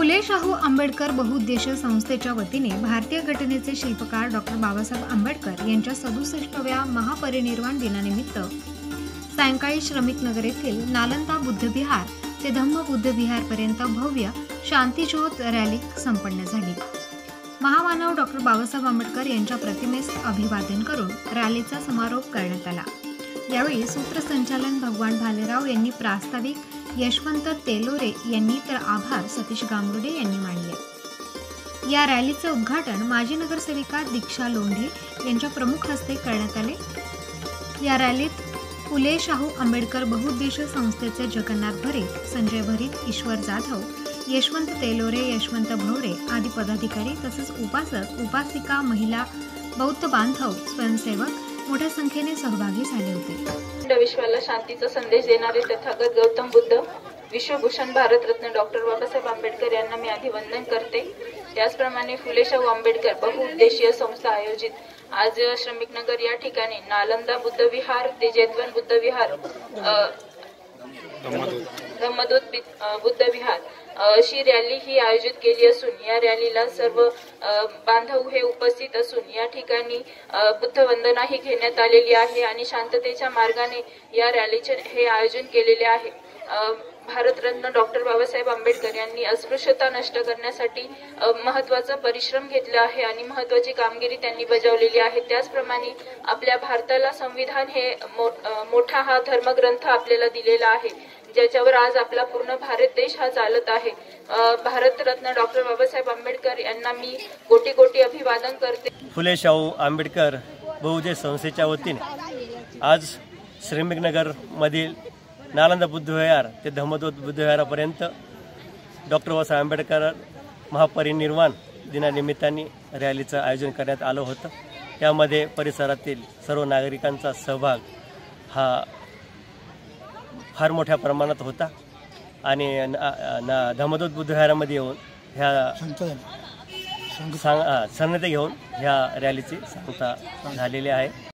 फुले शाहू आंबेडकर बहुउद्देशीय संस्थेच्या वतीने भारतीय घटनेचे शिल्पकार डॉक्टर बाबासाहेब आंबेडकर यांच्या सदुसष्टव्या महापरिनिर्वाण दिनानिमित्त सायंकाळी श्रमिक नगर येथील नालंदा बुद्धविहार ते धम्म बुद्धविहारपर्यंत भव्य शांतीज्योत रॅली संपन्न झाली. महामानव डॉक्टर बाबासाहेब आंबेडकर यांच्या प्रतिमेस अभिवादन करून रॅलीचा समारोप करण्यात आला. यावेळी सूत्रसंचालन भगवान भालेराव यांनी प्रास्ताविक यशवंत तेलोरे यांनी तर आभार सतीश गांगुडे यांनी मानले. या रॅलीचे उद्घाटन माजी नगरसेविका दीक्षा लोंढे यांच्या प्रमुख हस्ते करण्यात आले. या रॅलीत फुले शाहू आंबेडकर बहुउद्देशीय संस्थेचे जगन्नाथ भरीत संजय भरीत ईश्वर जाधव यशवंत तेलोरे यशवंत भवरे आदी पदाधिकारी तसेच उपासक उपासिका महिला बौद्ध बांधव स्वयंसेवक मोठ्या संख्येने सहभागी झाले होते. विश्वाला शांतीचा संदेश देणारे तथागत गौतम बुद्ध विश्वभूषण भारतरत्न डॉक्टर बाबासाहेब आंबेडकर यांना मी अभिवंदन करते. त्याचप्रमाणे फुले शाहू आंबेडकर बहुउद्देशीय संस्था आयोजित आज श्रमिक नगर या ठिकाणी नालंदा बुद्ध विहार ते जेतवन बुद्ध विहार धम्मदूत बुद्ध विहार. अशी रॅली ही आयोजित केली असून या रॅलीला सर्व बांधव हे उपस्थित असून या ठिकाणी बुद्ध बुद्ध वंदनाही घेण्यात आलेली आहे आणि शांततेच्या मार्गाने या रॅलीचे हे आयोजन केलेले आहे. भारतरत्न डॉक्टर बाबासाहेब आंबेडकर यांनी अस्पृश्यता नष्ट करण्यासाठी महत्त्वाचा परिश्रम घेतला आहे आणि महत्वाची कामगिरी त्यांनी बजावलेली आहे. त्याचप्रमाणे आपल्या भारताला संविधान हे मोठा हा धर्मग्रंथ आपल्याला दिलेला आहे ज्याच्यावर आज आपला पूर्ण भारत देश हा चालत आहे. भारतरत्न डॉक्टर बाबासाहेब आंबेडकर यांना मी कोटी कोटी अभिवादन करते. फुले शाहू आंबेडकर बहुजय संस्थेच्या वतीने आज श्रमिकनगरमधील नालंदा बुद्धविहार ते धम्मदूत बुद्धविहारापर्यंत डॉक्टर बाबासाहेब आंबेडकर महापरिनिर्वाण दिनानिमित्ताने रॅलीचं आयोजन करण्यात आलं होतं. त्यामध्ये परिसरातील सर्व नागरिकांचा सहभाग हा फार मोठ्या प्रमाणात होता. आणि ना- धम्मदूत बुद्धविहारामध्ये येऊन ह्या सांग सन्नती घेऊन ह्या रॅलीची सांगता झालेली आहे.